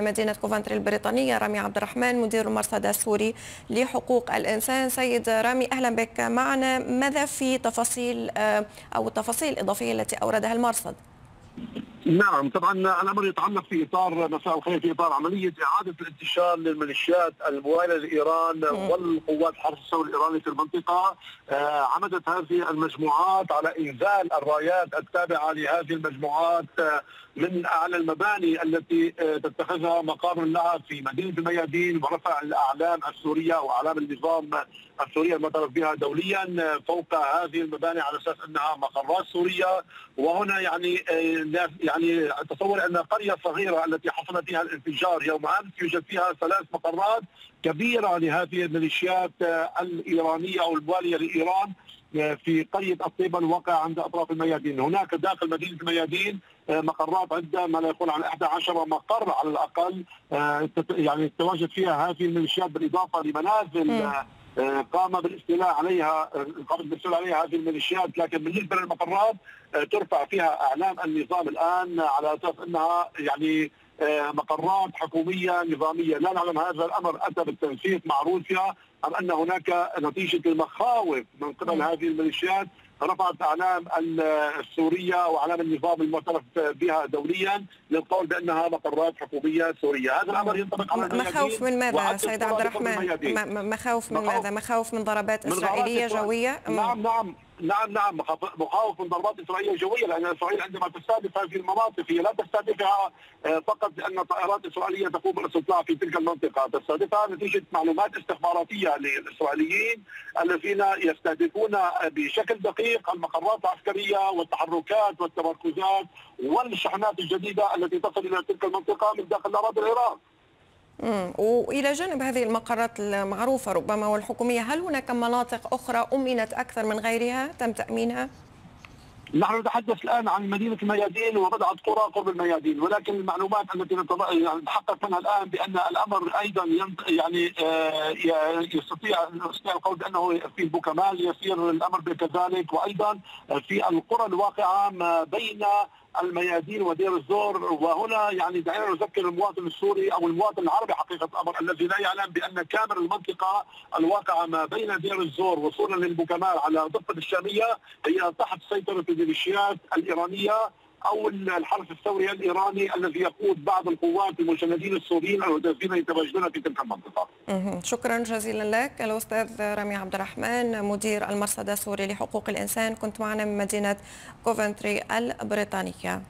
مدينة كوفنتري البريطانية رامي عبد الرحمن مدير المرصد السوري لحقوق الإنسان سيد رامي أهلا بك معنا ماذا في تفاصيل أو التفاصيل الإضافية التي أوردها المرصد؟ نعم طبعا الأمر يتعلق في إطار مساء الخير في إطار عملية إعادة الانتشار للميليشيات المواليه لايران والقوات الحرس الثوري الإيراني في المنطقة. آه، عمدت هذه المجموعات على إنزال الرايات التابعة لهذه المجموعات آه، من أعلى المباني التي آه، تتخذها مقام لها في مدينة الميادين ورفع الأعلام السورية وأعلام النظام السوريه المعترف بها دوليا فوق هذه المباني على أساس أنها مقرات سورية. وهنا يعني يعني تصور أن قرية صغيرة التي حصل فيها الانفجار يوم امس يوجد فيها ثلاث مقرات كبيرة لهذه الميليشيات الإيرانية أو المواليه لإيران في قرية الطيبة الواقعة عند أطراف الميادين، هناك داخل مدينة الميادين مقرات عدة ما لا يقول عن 11 مقر على الأقل يعني تتواجد فيها هذه الميليشيات بالإضافة لمنازل قام بالإستيلاء عليها قام بالإستيلاء عليها هذه الميليشيات لكن بالنسبة للمقرات ترفع فيها أعلام النظام الآن على أساس إنها يعني مقرات حكومية نظامية، لا نعلم هذا الأمر أتى بالتنسيق مع روسيا أم أن هناك نتيجة المخاوف من قبل هذه الميليشيات. رفعت اعلام السورية واعلام النظام المعترف بها دوليا للقول بأنها مقرات حكومية سورية، هذا الأمر ينطبق على مخاوف من ماذا سيد عبد الرحمن؟ مخاوف من ماذا؟ مخاوف من ضربات إسرائيلية جوية؟ نعم نعم نعم نعم مخاوف من ضربات إسرائيلية جوية لأن إسرائيل عندما تستهدف هذه المناطق هي لا تستهدفها فقط لأن طائرات إسرائيلية تقوم بالاستطلاع في تلك المنطقة، تستهدفها نتيجة معلومات استخباراتية للإسرائيليين الذين يستهدفون بشكل دقيق المقرات العسكرية والتحركات والتمركزات والشحنات الجديدة التي تصل إلى تلك المنطقة من داخل أراضي العراق. وإلى جانب هذه المقرات المعروفة ربما والحكومية هل هناك مناطق أخرى أمنت أكثر من غيرها تم تأمينها؟ نحن نتحدث الآن عن مدينة الميادين وبضعه قرى قرب الميادين ولكن المعلومات التي نتحقق منها الآن بأن الأمر أيضا يعني يستطيع يستطيع القول بأنه في بوكمال يسير الأمر كذلك وأيضا في القرى الواقعة ما بين الميادين ودير الزور وهنا يعني دعينا نذكر المواطن السوري أو المواطن العربي حقيقة الأمر الذي لا يعلم بأن كامل المنطقة الواقعه ما بين دير الزور وصولا للبوكمال على الضفه الشامية هي تحت سيطرة الميليشيات الإيرانية. أو الحرس الثوري الإيراني الذي يقود بعض القوات المجندين السوريين الذين يتواجدون في تلك المنطقة. شكرا جزيلا لك الأستاذ رامي عبد الرحمن مدير المرصد السوري لحقوق الإنسان كنت معنا من مدينة كوفنتري البريطانية.